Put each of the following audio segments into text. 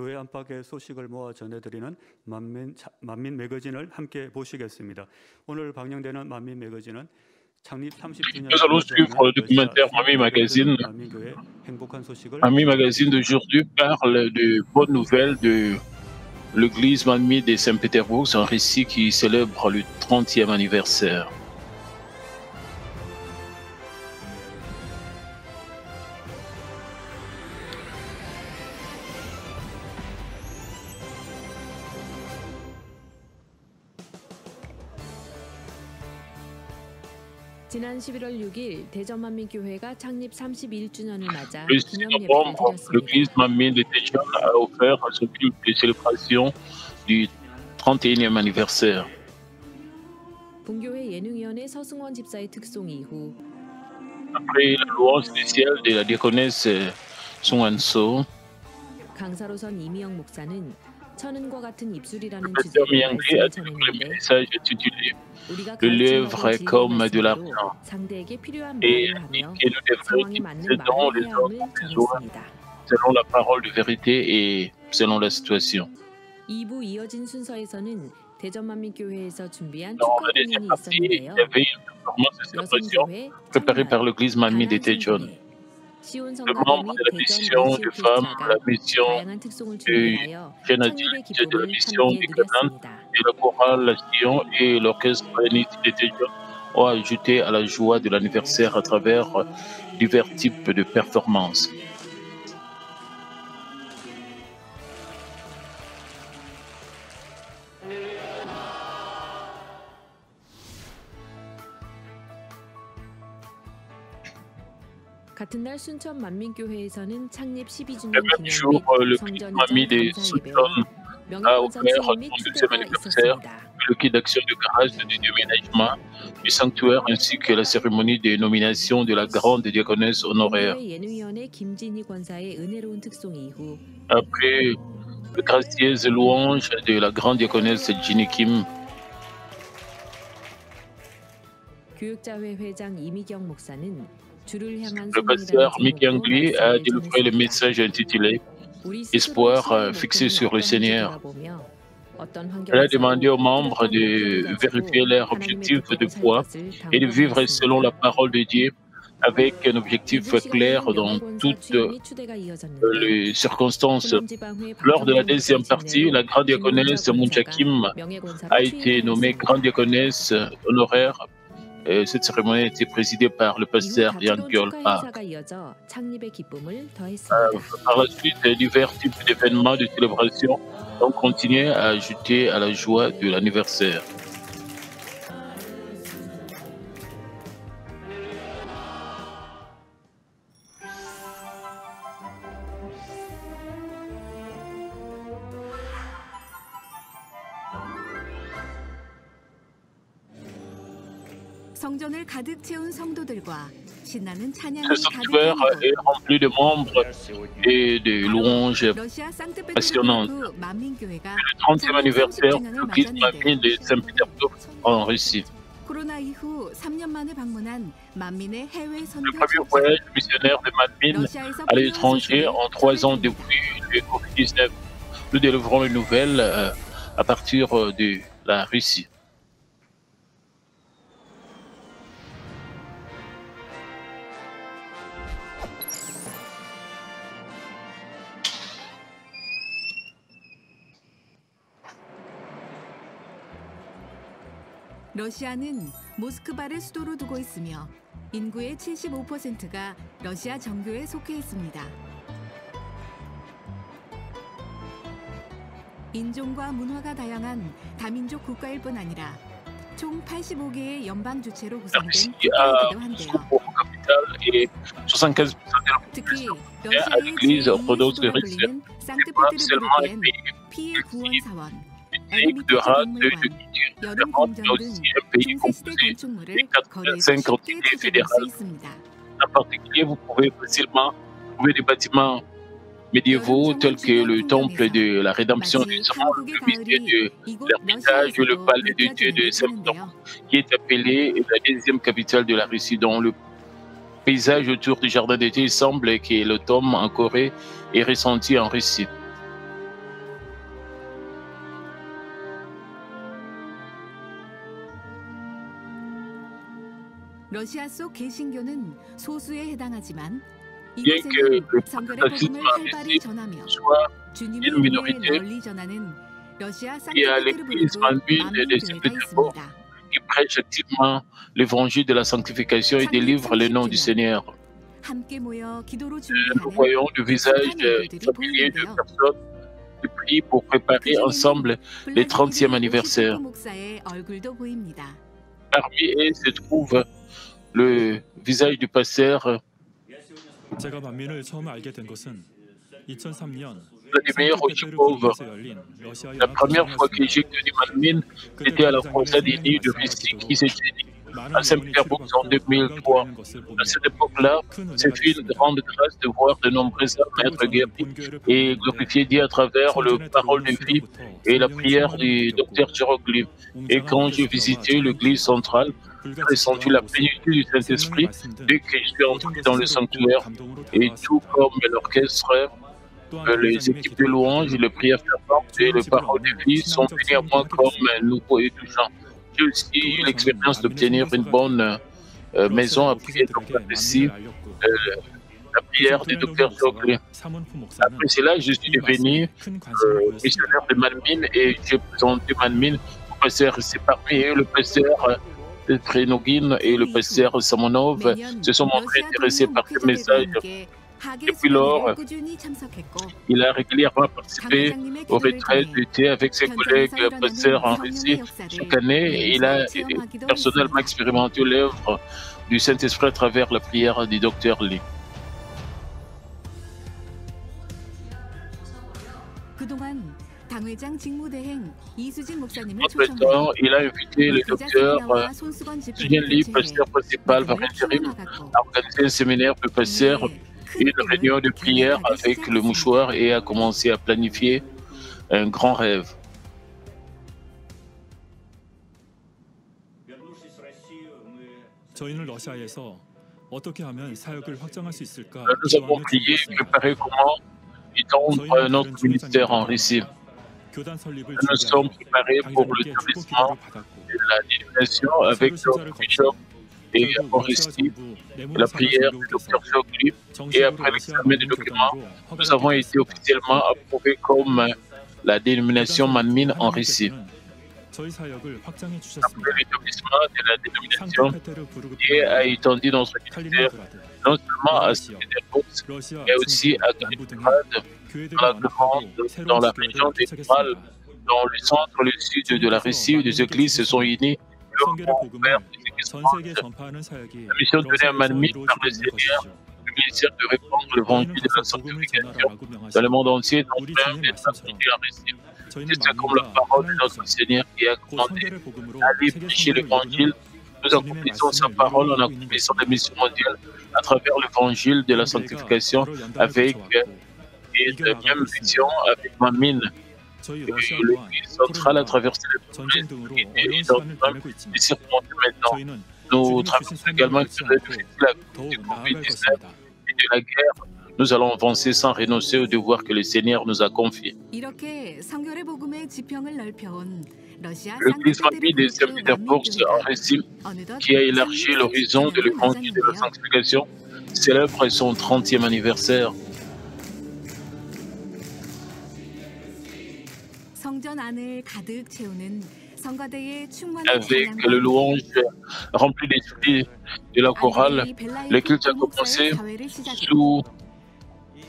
교회 안팎의 소식을 모아 전해드리는 만민, 차- 만민 매거진을 함께 보시겠습니다. 오늘 방영되는 만민 매거진은 창립 30주년 Nous allons suivre le documentaire Mamie Magazine. d'aujourd'hui parle de bonnes nouvelles de l'église Mamie de Saint-Pétersbourg. Un récit qui célèbre le 30e anniversaire. 지난 11월 6일 대전만민교회가 창립 31주년을 맞아 Le 6 기념 예배를 novembre, 드렸습니다. l'église Mamie de Téjon a offert à son culte de célébration du 31e anniversaire. 분교회 예능위원회 서승원 집사의 특송 이후 Après la louange spéciale de la diaconesse euh, Song 강사로선 이미영 목사는 천은과 같은 입술이라는 le pasteur 주제로 Myangri a 말씀을 délivré le 전했는데 message intitulé 우리가 Le 가르침하고 livre 진리의 comme de 말씀으로 l'argent 상대에게 필요한 et 말을 dit 하며 que nous devrions 상황에 맞는 utiliser dans 말을 les 해야 ordres 함을 des autres 전했습니다. selon la parole de vérité et selon la situation. 2부 이어진 순서에서는 대전만민교회에서 준비한 Dans 축하 la deuxième 공연이 partie, il 있었는데요. y avait une performance de célébration 여성교회, préparée par l'église Mamie de Téjon. le membre de la mission des femmes, la mission du Canadien, de la mission du Canada, et le choral, la Sion et l'orchestre des Dieu ont ajouté à la joie de l'anniversaire à travers divers types de performances. même jour, 기념 euh, le 및 culte 성전 Mamie 이전 des 감사 예배와 Sultan 명예권 offert 선생님 및 son deuxième 추대가 anniversaire. 있었습니다. le kit d'action de grâce de déménagement du sanctuaire ainsi que la cérémonie de nomination de la grande diaconesse honoraire. 분교회 예능위원회 김진희 권사의 은혜로운 특송 이후 Après le gracieuse louange de la grande diaconesse Ginny Kim, 교육자회 회장 이미경 목사는 주를 향한 le pasteur Mick Angli a délivré le message intitulé Espoir euh, fixé sur le Seigneur. Elle a demandé aux membres de vérifier leur objectif de foi et de vivre selon la parole de Dieu avec un objectif clair dans toutes les circonstances. Lors de la deuxième partie, la grande diaconesse Munchakim a été nommée grande diaconesse honoraire et cette cérémonie a été présidée par le pasteur Yang Gyol Park. Par la suite, divers types d'événements de célébration ont continué à ajouter à la joie de l'anniversaire. 성전을 가득 채운 성도들과 신나는 찬양이 Ce sanctuaire 가득한 est rempli de membres et de louanges. 곳. 러시아 상트페테르부르크 만민교회가 Le 30e anniversaire du Christ Mamie de Saint-Pétersbourg en Russie. 코로나 이후 3년 만에 방문한 만민의 해외 Le 선교 premier 축제. voyage missionnaire de Mamine 러시아에서 à l'étranger en trois ans depuis le Covid-19. Nous délivrons une nouvelle euh, à partir euh, de la Russie. 러시아는 모스크바를 수도로 두고 있으며 인구의 75%가 러시아 정교에 속해 있습니다. 인종과 문화가 다양한 다민족 국가일 뿐 아니라 총 85개의 연방 주체로 구성된 국가이기도 한데요. pour capitale et 75% de la 특히 러시아의 l'église 제2의 orthodoxe 수도라 russe. 불리는 상트페테르부르크엔 피해 구원 사원, de culture 여 L'Europe est aussi un pays composé des entités fédérales. En particulier, vous pouvez facilement trouver des bâtiments médiévaux tels que le temple de la rédemption du sang, le musée de l'Ermitage, le palais de Dieu de Saint-Pétersbourg, qui est appelé la deuxième capitale de la Russie, dont le paysage autour du jardin d'été semble que l'automne en Corée est ressenti en Russie. bien que le protestantisme en Russie soit une minorité, il y a l'Église en des disciples de qui prêche activement l'évangile de la sanctification et délivre le nom du Seigneur. Nous voyons du visage de milliers de personnes qui prient pour préparer ensemble le 30e anniversaire. Parmi eux se trouve le visage du pasteur. Vladimir Ochikov, la première fois que j'ai connu Malmin, c'était à la Française des livres de Messie qui s'est à Saint-Pétersbourg en 2003. À cette époque-là, c'est une grande grâce de voir de nombreux âmes être guéris et glorifiés à travers le parole de vie et la prière du docteur Gyroglyphe. Et quand j'ai visité l'église centrale, j'ai ressenti la plénitude du Saint-Esprit dès que je suis entré dans le sanctuaire. Et tout comme l'orchestre, les équipes de louanges, les prières ferventes et les paroles de vie sont venues à moi comme nouveau et touchant. J'ai aussi eu l'expérience d'obtenir une bonne euh, maison à prier donc ici, euh, la prière du docteur Jogley. Après cela, je suis devenu euh, missionnaire de Malmine et j'ai présenté Malmine au pasteur. C'est parmi eux le pasteur euh, Trenogin et le pasteur Samonov se sont montrés intéressés par ce message. Depuis lors, Il a régulièrement participé aux retraites d'été avec ses collègues pasteurs en Russie. Chaque année, il a personnellement expérimenté l'œuvre du Saint-Esprit à travers la prière du docteur Lee. Entre temps, il a invité le docteur euh, Suyen Lee, pasteur principal par intérim, à organiser un séminaire pour pasteurs, une réunion de prière avec le mouchoir et a commencé à planifier un grand rêve. Nous avons prié, préparé comment étendre notre ministère en Russie. Nous sommes préparés pour l'établissement de la dénomination avec le bishop et Horistie, la prière du docteur Jean-Philippe, et après l'examen du document, nous avons été officiellement approuvés comme la dénomination Manmine en Russie l'établissement de la dénomination et a étendu dans son ministère non seulement à citer des bourses, mais aussi à Kaliningrad, dans la, dans la région des Urals, dans le centre, et le sud de la Russie, où les églises se sont unies et ont ouvert des églises. La mission donnée à Manmi par le Seigneur ministère de réforme de l'évangile de la sanctification dans le monde entier, dont plein des la C'est comme la parole de notre Seigneur qui a commandé d'aller prêcher l'évangile. Nous accomplissons sa parole en accomplissant la mission mondiale à travers l'évangile de la sanctification avec et la même vision avec ma mine. L'Église centrale a traversé les problèmes et les maintenant. Nous traversons également une période difficile à cause du Covid-19 la guerre, nous allons avancer sans renoncer au devoir que le Seigneur nous a confié. Le m'a mis des Saint-Pétersbourg en qui a élargi l'horizon de l'évangile de la sanctification célèbre son 30e anniversaire avec le louange rempli d'esprit de la chorale. Le culte a commencé sous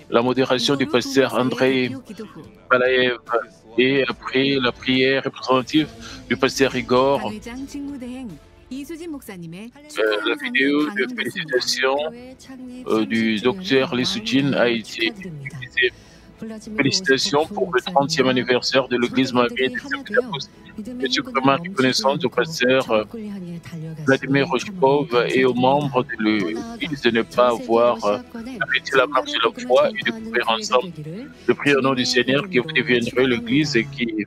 la modération du pasteur André Palaev et après la prière représentative du pasteur Igor. Euh, la vidéo de félicitations euh, du docteur Lissoudjin a été utilisée. Félicitations pour le 30e anniversaire de l'Église Marie des Je suis vraiment reconnaissant au pasteur euh, Vladimir Rochkov et aux membres de l'Église de ne pas avoir euh, arrêté la marche de la foi et de couper ensemble. Je prie au nom du Seigneur que vous deviendrez l'Église et qui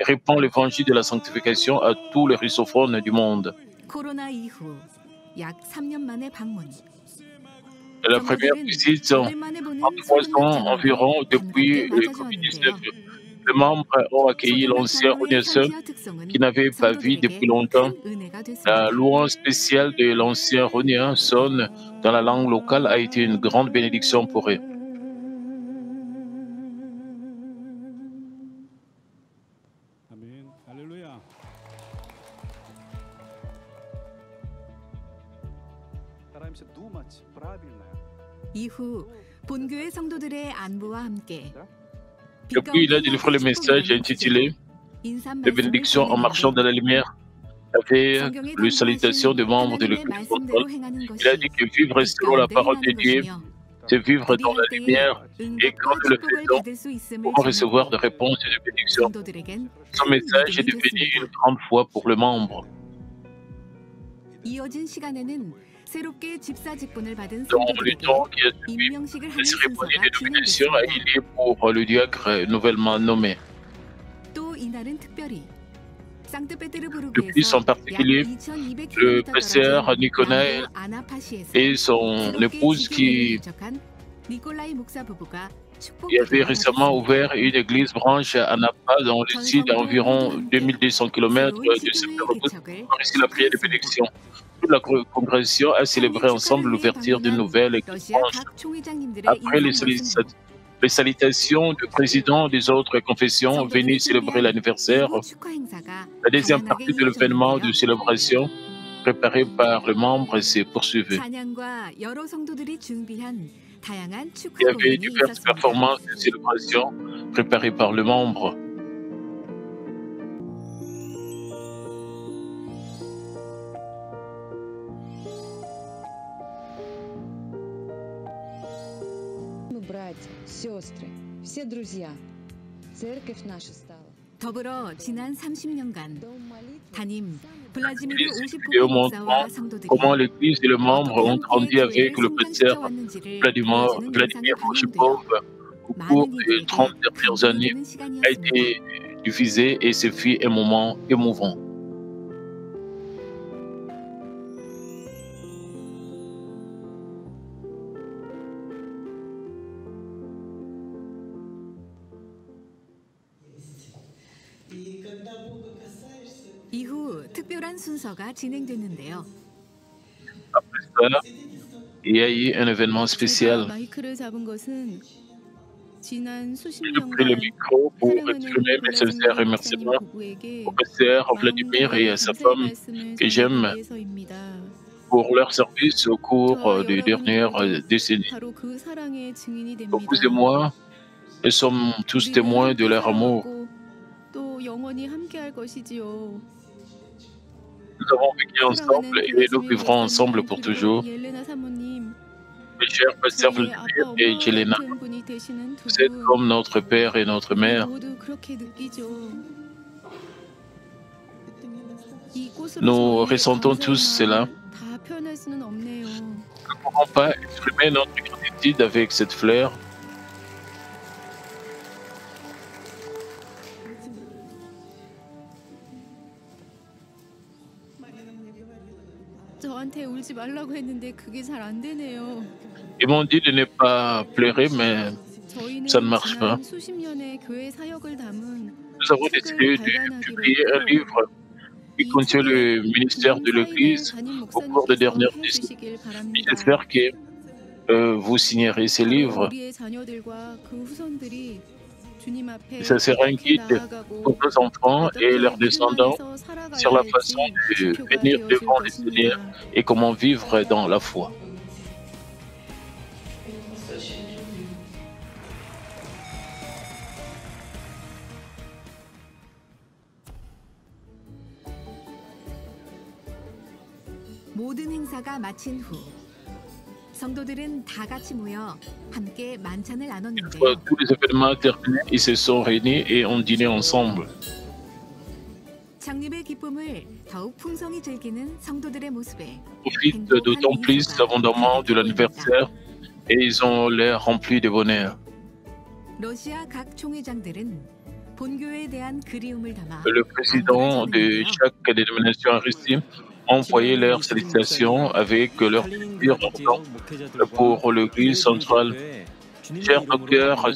répand l'évangile de la sanctification à tous les russophones du monde. La première visite euh, trois ans environ depuis le Covid-19, les membres ont accueilli l'ancien renaisseur qui n'avait pas vu depuis longtemps. La louange spéciale de l'ancien renéen sonne dans la langue locale a été une grande bénédiction pour eux. Depuis, il a délivré le message intitulé Les bénédictions en marchant dans la lumière avec les salutations des membres de l'Église Il a dit que vivre selon la parole de Dieu, c'est vivre dans la lumière et quand le faisons, pourrons recevoir des réponses et des bénédictions. Son message est devenu une grande foi pour le membre. 이어진 시간에는 새롭게 집사 직분을 받은 Dans le 성도들에게 temps qui a suivi, 임명식을 la 하는 cérémonie 순서가 de nomination a 진행됐습니다. eu lieu pour le diacre nouvellement nommé. 또 이날은 특별히 De 상트페테르부르크에서 plus, en particulier, 약 2200km le pasteur 떨어진 Nicolaï 남부 아나파시에서 et son 새롭게 épouse 지교회를 qui 개척한 니콜라이 목사 부부가 축복 Il avait 기도를 récemment 하셨습니다. ouvert une église branche à Napa, dans le sud, à environ 2200 km 새로운 de 지교회의 Saint-Pétersbourg, 개척을 par ici la prière de bénédiction. la congrégation a célébré ensemble l'ouverture d'une nouvelle branche. Après les, salutations du président des autres confessions venus célébrer l'anniversaire, la deuxième partie de l'événement de célébration préparée par les membres s'est poursuivie. Il y avait diverses performances de célébration préparées par les membres. братья, сестры, все друзья. Церковь наша стала. 더불어 지난 30년간 Дом молитвы 담임 블라지미르 L'église 50부 vidéo 목사와 montrant 성도들이 comment l'Église et les membres ont grandi avec le pasteur Vladimir, Vladimir Oshipov au cours des 30 dernières années a été diffusé et ce fut un moment émouvant. 이후 특별한 순서가 진행됐는데요. Après ça, il y a eu un événement spécial. 마이크를 잡은 것은 지난 수십 J'ai pris le 년간 micro pour 사랑하는 exprimer mes sincères 블라디미르 remerciements 부부에게 au pasteur Vladimir et à sa 감사의 femme 말씀을 que j'aime 전하기 위해서입니다. pour leur service au cours des dernières décennies. 바로 그 사랑의 증인이 됩니다. Vous et moi, nous sommes tous témoins de leur amour. Nous avons vécu ensemble et nous vivrons ensemble pour toujours. Mes chers pasteurs et Jelena, vous êtes comme notre père et notre mère. Nous ressentons tous cela. Nous ne pouvons pas exprimer notre gratitude avec cette fleur. 울지 말라고 했는데 그게 잘 안 되네요. Ils m'ont dit de ne pas pleurer, mais 저희는 Ça ne marche 지난 pas. 수십 년의 교회 사역을 담은 nous avons décidé de publier un livre qui contient le ministère de l'Église au cours des dernières décennies. Et J'espère que euh, vous signerez ces livres. 우리의 자녀들과 그 후손들이 주님 앞에 Ça sera un 어떻게 guide 나아가고 pour nos enfants et leurs descendants 어떻게 살아가야 sur la 할지 façon de 지표가 venir 되어줄 devant le 것입니다. Seigneur et comment vivre dans la foi. 모든 행사가 마친 후 성도들은 다 같이 모여 함께 만찬을 Une fois 나눴는데요. tous les événements terminés, ils se sont réunis et ont dîné ensemble. 창립의 기쁨을 더욱 풍성히 즐기는 성도들의 모습에 Profitent d'autant plus abondamment de l'anniversaire et ils ont l'air remplis de bonheur. 러시아 각 총회장들은 본교회에 대한 그리움을 담아 Le président de chaque dénomination en Russie envoyé leurs salutations avec leur ardent pour l'église centrale. Cher docteur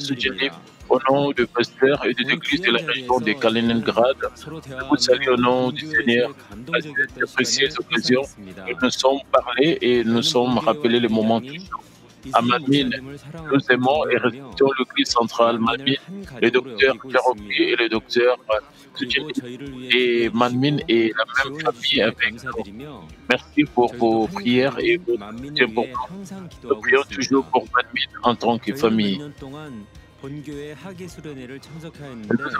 Au nom du pasteur et des églises de la région de Kaliningrad, je vous salue au nom du Seigneur à cette précieuse occasion. Nous nous sommes parlé et nous sommes rappelés les moments touchants. À Manmin, nous aimons et respectons l'église centrale Manmin, le docteur Cherokee et le docteur. Et Manmin est la même famille avec nous. Merci pour vos prières et votre soutien pour nous. Nous prions toujours pour Manmin en tant que famille. Nous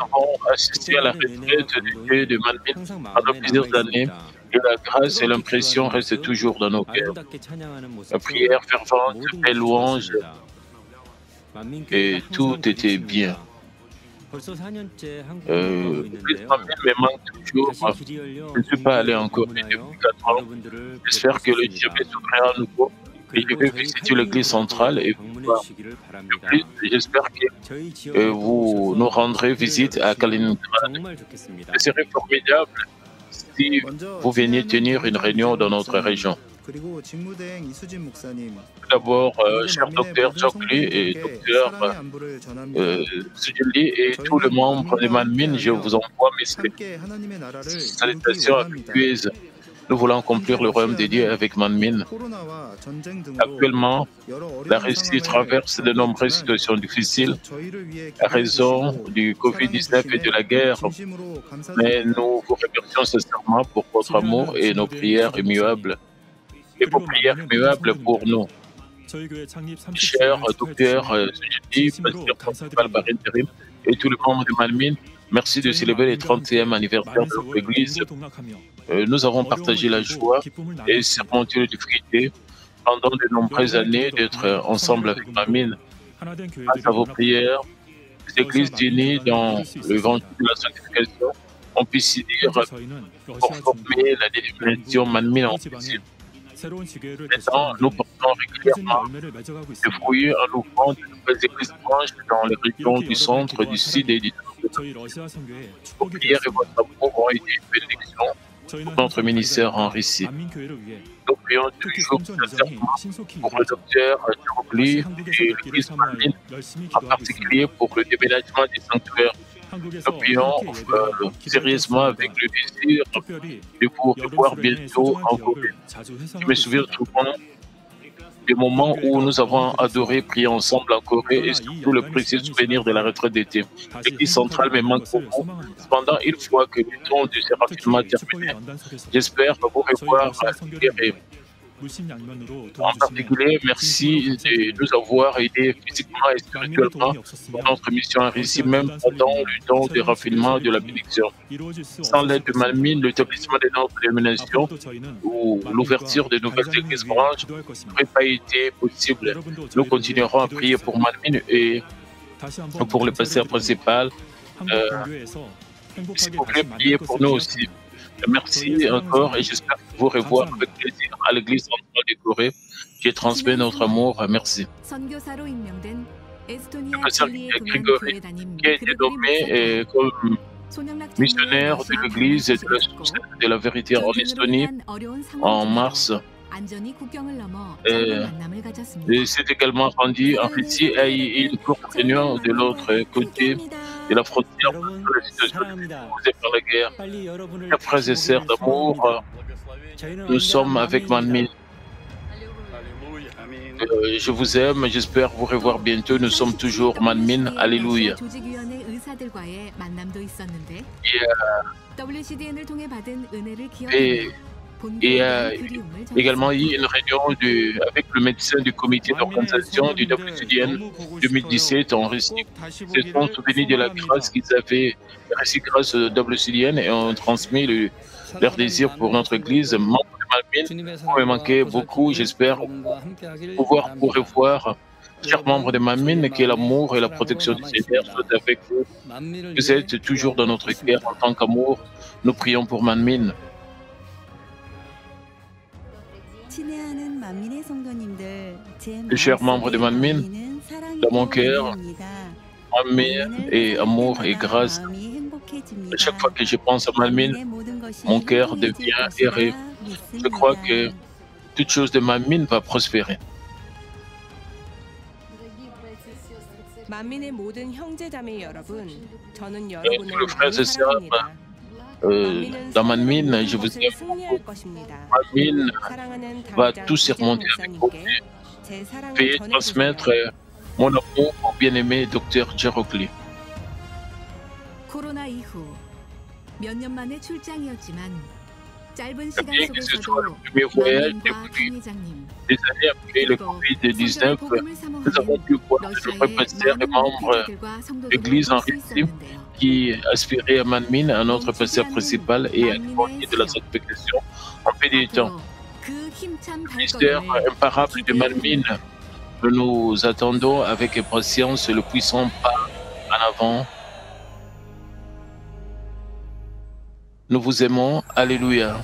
avons assisté à la retraite du Dieu de Manmin pendant plusieurs années et la grâce et l'impression restent toujours dans nos cœurs. La prière fervente, les louanges, et tout était bien. Euh, toujours. Je ne suis pas allé encore depuis 4 ans. J'espère que le Dieu me s'ouvrira à nouveau et je vais visiter l'église centrale et j'espère que euh, vous nous rendrez visite à Kaliningrad. Ce serait formidable si vous veniez tenir une réunion dans notre région. D'abord, euh, cher docteur Chokli et docteur euh, Sujili et tous les membres de Manmin, je vous envoie mes salutations affectueuses. Nous voulons accomplir le royaume de Dieu avec Manmin. Actuellement, la Russie traverse de nombreuses situations difficiles à raison du Covid-19 et de la guerre. Mais nous vous remercions sincèrement pour votre amour et nos prières immuables et vos prières immuables pour nous. Cher docteur Sujiti, pasteur principal Barin et tous les membres de Malmin, merci de célébrer le 30e anniversaire de notre Église. Euh, nous avons partagé la joie et surmonté les difficultés pendant de nombreuses années d'être ensemble avec Malmin. Grâce à vos prières, les églises unies dans l'évangile de la sanctification, on peut s'y dire pour former la dénomination Manmin en possible. Maintenant, nous portons régulièrement des fruits en ouvrant de nouvelles églises branches dans les régions du centre, du sud et du nord. Vos prières et votre amour ont été une bénédiction pour notre ministère en Russie. Nous prions toujours sincèrement pour le docteur Djougli et l'église Marine, en particulier pour le déménagement des sanctuaires. Nous prions euh, sérieusement avec le désir de vous revoir bientôt en Corée. Je me souviens souvent des moments où nous avons adoré prier ensemble en Corée et surtout le précieux souvenir de la retraite d'été. L'église centrale me manque beaucoup. Cependant, une fois que le temps ces raffinements terminé, j'espère vous revoir et en particulier, merci de nous avoir aidés physiquement et spirituellement. pour notre mission Russie, même pendant le temps de raffinement de la bénédiction. Sans l'aide de Malmine, l'établissement de notre dénomination ou l'ouverture de nouvelles églises branches n'aurait pas été possible. Nous continuerons à prier pour Malmine et pour le pasteur principal. Euh, S'il vous plaît, priez pour nous aussi. Merci encore et j'espère vous revoir avec plaisir à l'église centrale de Corée qui transmet notre amour. Merci. Le pasteur Grégory, qui a été nommé comme missionnaire de l'église de la de la vérité en Estonie en mars. Et s'est également rendu en Russie et une courte réunion de l'autre côté de la frontière de la situation causée par la guerre. Chers frères et sœurs d'amour, nous sommes avec Manmin. Euh, je vous aime, j'espère vous revoir bientôt. Nous sommes toujours Manmin. Alléluia. Et, et euh, également eu une réunion de, avec le médecin du comité d'organisation du WCDN 2017 en Russie. Ils sont souvenus de la grâce qu'ils avaient reçue grâce au WCDN et ont transmis le, leur désir pour notre Église. Membre de Malmine, vous me manquez beaucoup. J'espère pouvoir vous revoir. Chers membres de Mamine, que l'amour et la protection du Seigneur soient avec vous. Vous êtes toujours dans notre cœur en tant qu'amour. Nous prions pour Mamine. Chers membres de Manmin, dans mon cœur, Manmin et amour et grâce. À chaque fois que je pense à Manmin, mon cœur devient heureux. Je crois que toute chose de Manmin va prospérer. Et tous les frères et sœurs, euh, dans Manmin, je vous ai Manmin va tout surmonter avec vous. Veuillez transmettre euh, mon amour au bien-aimé docteur Jerocli. Bien que ce soit le premier voyage depuis des années après le Covid-19, nous avons pu voir le vrai pasteur et membre de l'Église en Russie qui aspirait à Manmin, un autre pasteur principal et à de la sanctification en pénétrant. Le ministère imparable de Manmin, nous attendons avec impatience le puissant pas en avant. Nous vous aimons. Alléluia.